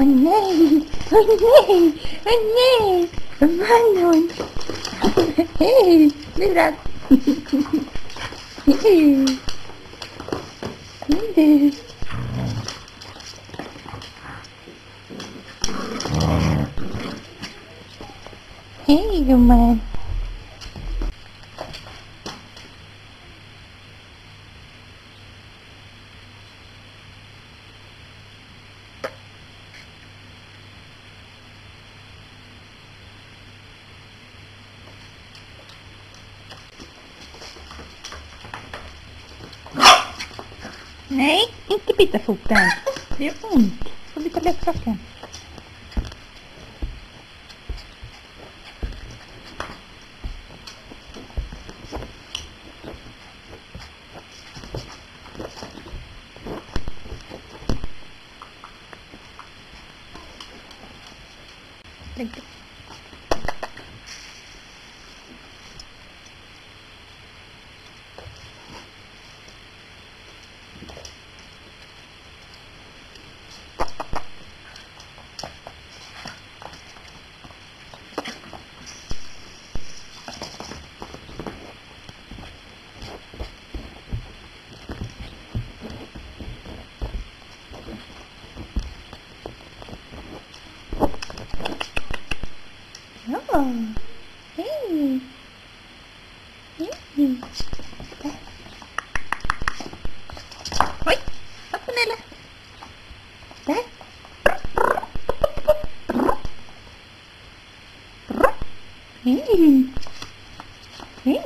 Anne, anne, anne, nej! hey nej! Manon! hey Lurad! Hej! Nej, inte bita foten. Det gör ont. Får bita leksaken. Lägg Ờ Ôi, bắt cái này lên Đấy Hey. Hey.